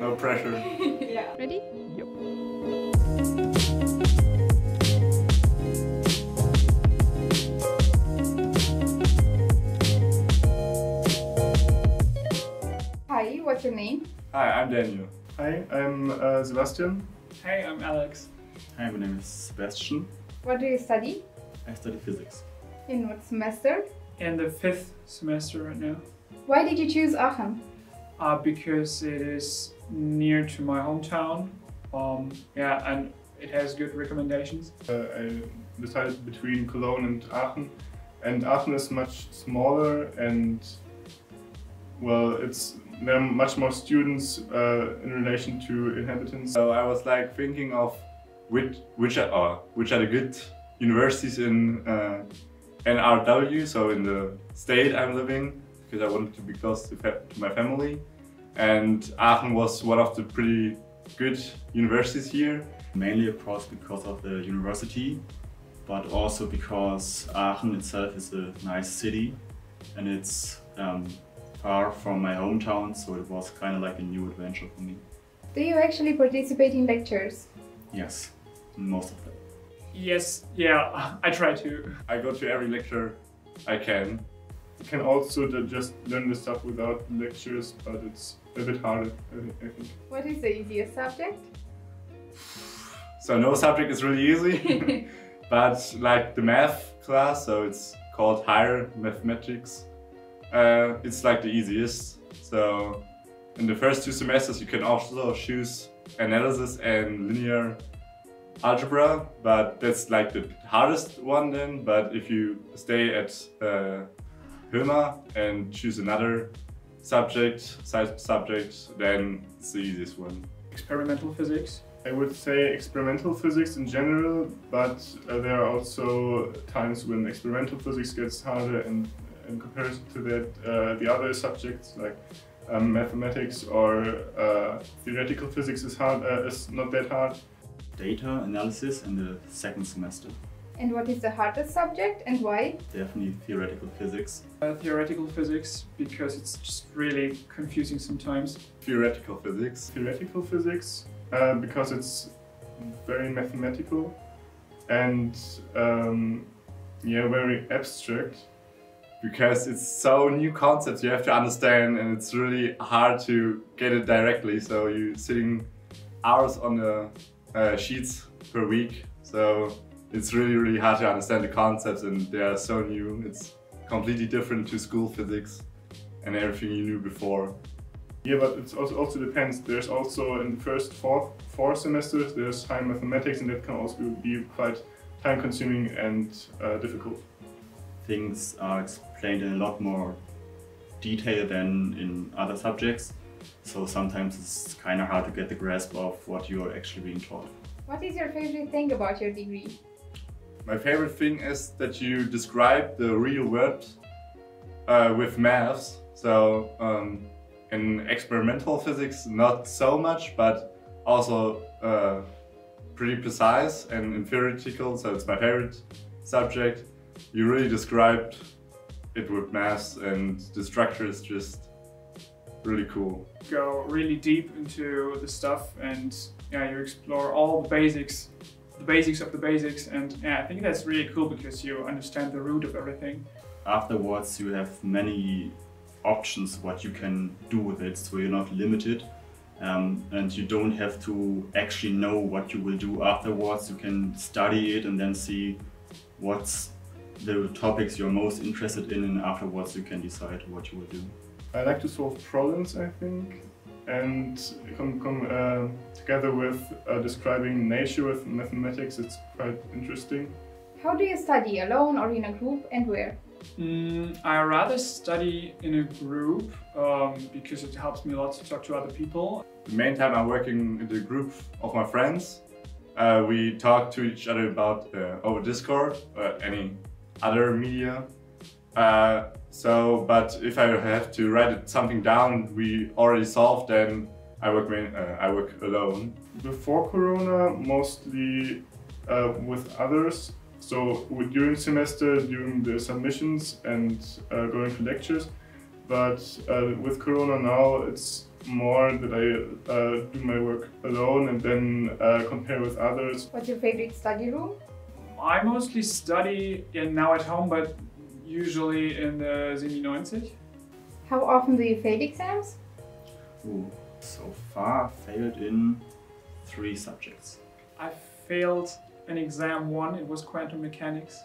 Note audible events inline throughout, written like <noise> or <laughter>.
No pressure. <laughs> yeah. Ready? Hi, what's your name? Hi, I'm Daniel. Hi, I'm uh, Sebastian. Hey, I'm Alex. Hi, my name is Sebastian. What do you study? I study physics. In what semester? In the fifth semester right now. Why did you choose Aachen? Uh, because it is near to my hometown. Um, yeah, and it has good recommendations. Uh, I decided between Cologne and Aachen, and Aachen is much smaller and well, it's there are much more students uh, in relation to inhabitants. So I was like thinking of which which are which are the good universities in uh, NRW, so in the state I'm living, because I wanted to be close to, fa to my family, and Aachen was one of the pretty good universities here. Mainly, of course, because of the university, but also because Aachen itself is a nice city and it's um, far from my hometown, so it was kind of like a new adventure for me. Do you actually participate in lectures? Yes, most of them. Yes, yeah, I try to. I go to every lecture I can. You can also just learn the stuff without lectures, but it's a bit harder, I think. What is the easiest subject? So no subject is really easy, <laughs> but like the math class, so it's called higher mathematics. Uh, it's like the easiest. So in the first two semesters, you can also choose analysis and linear algebra, but that's like the hardest one then. But if you stay at uh, HöMa and choose another subject, side subject, then it's the easiest one. Experimental physics. I would say experimental physics in general, but uh, there are also times when experimental physics gets harder and in comparison to that, uh, the other subjects like um, mathematics or uh, theoretical physics is hard, uh, is not that hard. Data analysis in the second semester. And what is the hardest subject and why? Definitely theoretical physics. Uh, theoretical physics, because it's just really confusing sometimes. Theoretical physics. Theoretical physics, uh, because it's very mathematical and um, yeah, very abstract. because it's so new concepts you have to understand and it's really hard to get it directly so you're sitting hours on the uh, sheets per week so it's really really hard to understand the concepts and they are so new it's completely different to school physics and everything you knew before Yeah, but it also, also depends. There's also in the first four, four semesters, there's high mathematics and that can also be quite time consuming and uh, difficult. Things are explained in a lot more detail than in other subjects, so sometimes it's kind of hard to get the grasp of what you are actually being taught. What is your favorite thing about your degree? My favorite thing is that you describe the real world uh, with maths. So um, in experimental physics not so much but also uh, pretty precise and in theoretical so it's my favorite subject. You really described it with maths and the structure is just really cool. Go really deep into the stuff and yeah, you explore all the basics, the basics of the basics, and yeah, I think that's really cool because you understand the root of everything. Afterwards, you have many options what you can do with it, so you're not limited. Um, and you don't have to actually know what you will do afterwards. You can study it and then see what's the topics you're most interested in, and afterwards you can decide what you will do. I like to solve problems, I think, and come, come uh, together with uh, describing nature with mathematics, it's quite interesting. How do you study, alone or in a group, and where? Mm, I rather study in a group um, because it helps me a lot to talk to other people. the main time I'm working in the group of my friends. Uh, we talk to each other about uh, over Discord or any other media. So, but if I have to write something down we already solved, then I work main, uh, I work alone. Before Corona, mostly uh, with others. So with- during semester, during the submissions and uh, going to lectures. But uh, with Corona now, it's more that I uh, do my work alone and then uh, compare with others. What's your favorite study room? I mostly study in, now at home, but usually in the Semi 90. How often do you fail exams? Ooh, so far failed in three subjects. I failed an exam one, it was quantum mechanics.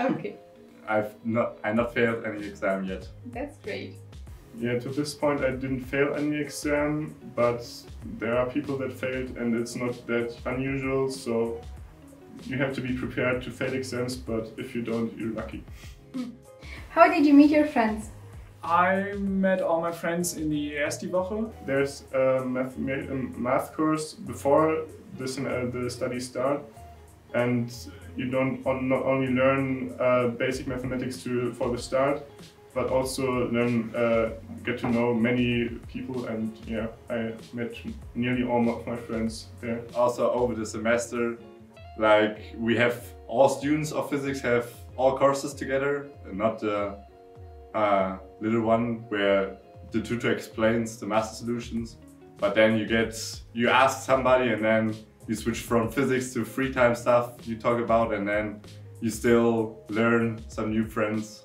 Okay, <laughs> I've not I not failed any exam yet. that's great. Yeah, to this point I didn't fail any exam, but there are people that failed and it's not that unusual, so you have to be prepared to fail exams, but if you don't, you're lucky. How did you meet your friends? I met all my friends in the erste Woche. There's a math, a math course before the, uh, the studies start, and you don't on, not only learn uh, basic mathematics to, for the start, but also learn uh, get to know many people. And yeah, I met nearly all of my friends there. Also over the semester, like we have all students of physics have all courses together, and not the uh, little one where the tutor explains the master solutions. But then you get you ask somebody, and then you switch from physics to free time stuff you talk about, and then you still learn some new friends.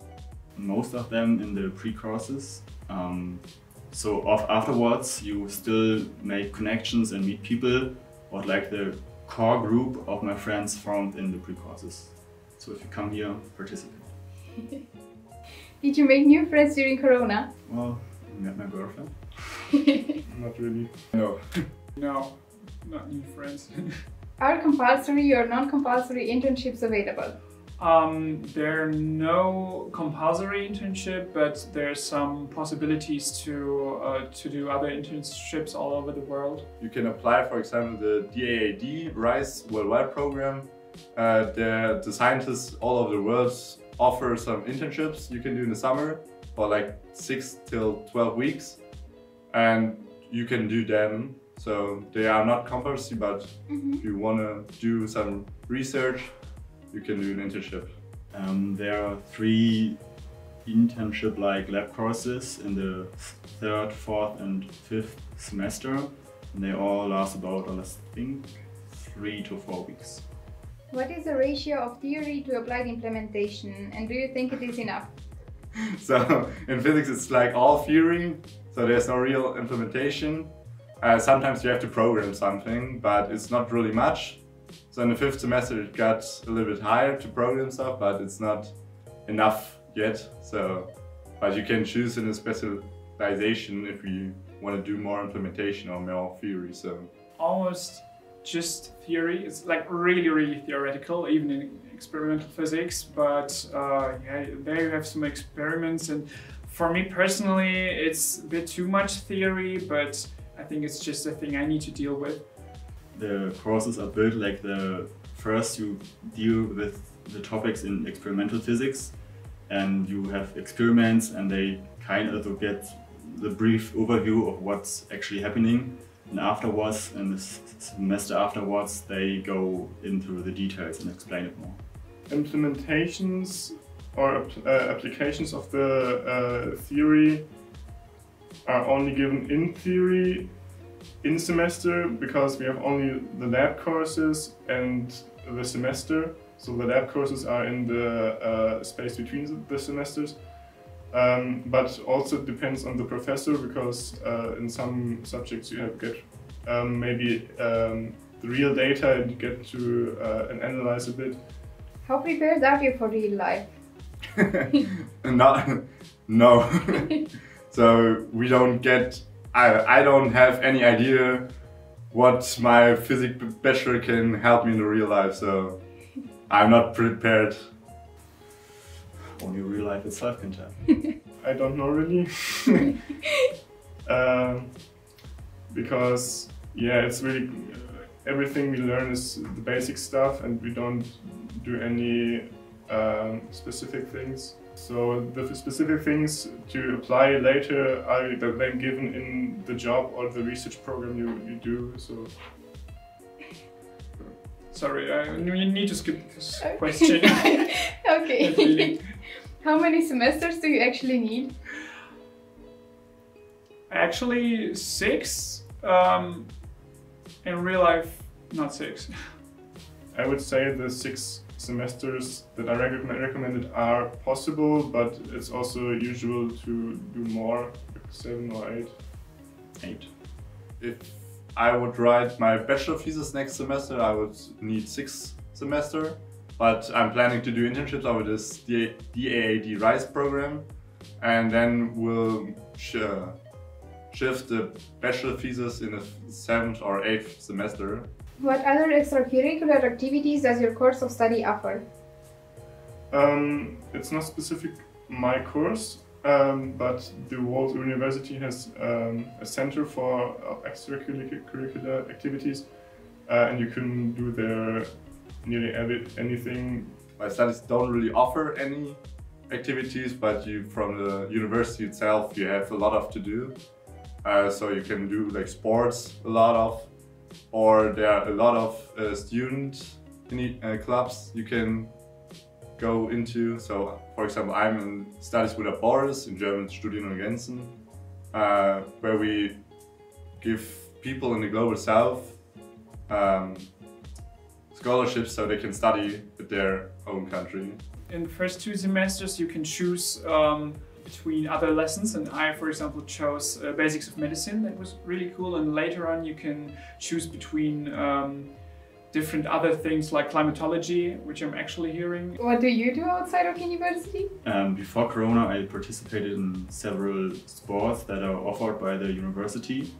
Most of them in the pre-courses. Um, so afterwards, you still make connections and meet people, or like the core group of my friends formed in the pre-courses. So if you come here, participate. <laughs> Did you make new friends during Corona? Well, I met my girlfriend. <laughs> Not really. No, <laughs> No, not new friends. Are compulsory or non-compulsory internships available? um, there are no compulsory internship, but there's some possibilities to uh, to do other internships all over the world. you can apply, for example, the DAAD RISE Worldwide program. Uh, the, the scientists all over the world offer some internships you can do in the summer for like six till 12 weeks. And you can do them. So they are not compulsory, but if you want to do some research, you can do an internship. Um, there are three internship like lab courses in the third, fourth, and fifth semester. And they all last about, I think, three to four weeks. What is the ratio of theory to applied implementation and do you think it is enough? <laughs> So in physics, it's like all theory, so there's no real implementation. Uh, sometimes you have to program something, but it's not really much. So in the fifth semester, it got a little bit higher to program stuff, but it's not enough yet. So, but you can choose in a specialization if you want to do more implementation or more theory. So Almost just theory. It's like really, really theoretical, even in experimental physics. But uh, yeah, there you have some experiments, and for me personally, it's a bit too much theory. But I think it's just a thing I need to deal with. The courses are built like the first you deal with the topics in experimental physics and you have experiments and they kind of get the brief overview of what's actually happening and afterwards in the semester afterwards they go into the details and explain it more Implementations or uh, applications of the uh, theory are only given in theory in semester because we have only the lab courses and the semester. So the lab courses are in the uh, space between the- the semesters. Um, but also it depends on the professor because uh, in some subjects you have get um, maybe um, the real data and you get to uh, and analyze a bit. How prepared are you for real life? not <laughs> no. <laughs> so we don't get. I I don't have any idea what my physics bachelor can help me in the real life. So I'm not prepared. Only real life itself can tell I don't know really. <laughs> um, because yeah, it's really everything we learn is the basic stuff, and we don't do any um, specific things. So the specific things to apply later are then given in the job or the research program you, you do. So Sorry, I, you need to skip this question. <laughs> okay. Really. How many semesters do you actually need? Actually, six. Um, in real life, not six. <laughs> I would say the six semesters that I recommend recommended are possible, but it's also usual to do more, like seven or eight. Eight. If I would write my bachelor thesis next semester, I would need six semester. But I'm planning to do internships over this DAAD RISE program, and then we'll sh shift the bachelor thesis in the seventh or eighth semester. What other extracurricular activities does your course of study offer? Um, it's not specific my course, um, but the World University has um, a center for uh, extracurricular activities, uh, and you can do there nearly every, anything. My studies don't really offer any activities, but you from the university itself, you have a lot of to do. Uh, so you can do like sports, a lot of, or there are a lot of uh, student uh, clubs you can go into. So, for example, I'm in Studies Without Borders in German Studieren ohne Grenzen, uh, where we give people in the global south um, scholarships so they can study with their own country. In the first two semesters, you can choose um, between other lessons and I for example chose uh, basics of medicine that was really cool and later on you can choose between um, different other things like climatology which I'm actually hearing. What do you do outside of university? Um, before Corona I participated in several sports that are offered by the university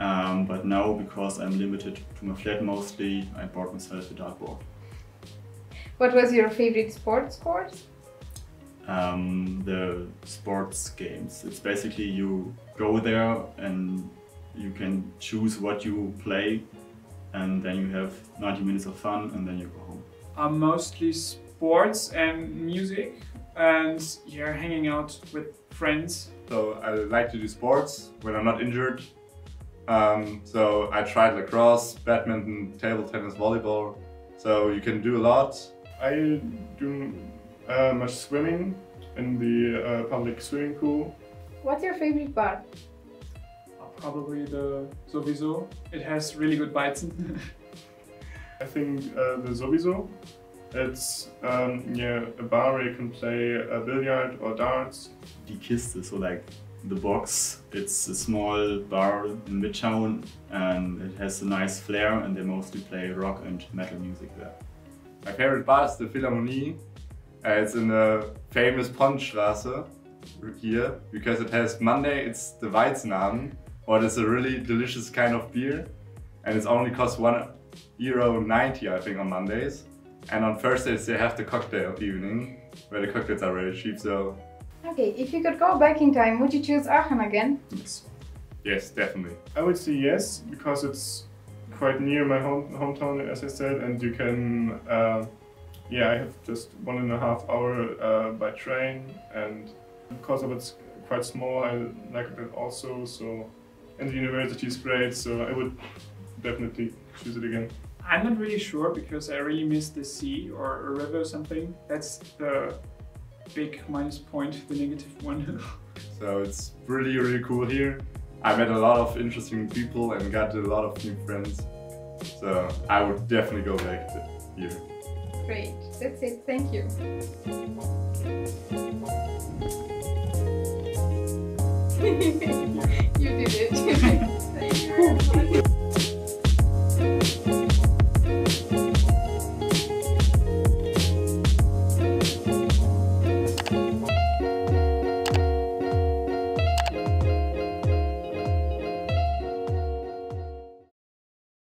um, but now because I'm limited to my flat mostly I bought myself a dartboard. What was your favorite sports course? um, the sports games. It's basically you go there and you can choose what you play and then you have 90 minutes of fun and then you go home. I'm mostly sports and music and yeah, hanging out with friends. So I like to do sports when I'm not injured. Um, so I tried lacrosse, badminton, table tennis, volleyball. So you can do a lot. I do uh, much swimming in the uh, public swimming pool. What's your favorite bar? Uh, probably the Sowieso. It has really good bites. <laughs> I think uh, the Sowieso. It's um, yeah, a bar where you can play billiard or darts. Die Kiste, so like the box. It's a small bar in Midtown and it has a nice flair and they mostly play rock and metal music there. My favorite bar is the Philharmonie uh, it's in the famous Pontstraße here because it has Monday it's the Weizenabend, or it's a really delicious kind of beer, and it only costs one euro ninety I think on Mondays, and on Thursdays they have the cocktail evening where the cocktails are really cheap. So okay, if you could go back in time, would you choose Aachen again? Yes. Yes, definitely. I would say yes because it's quite near my home hometown, as I said, and you can. Uh, yeah, I have just one and a half hour uh, by train, and because of it's quite small, I like it also. So, and the university is great, so I would definitely choose it again. I'm not really sure because I really miss the sea or a river or something. That's the big minus point, the negative one. <laughs> so it's really, really cool here. I met a lot of interesting people and got a lot of new friends. So I would definitely go back to here. Great. That's it. Thank you. <laughs> <laughs>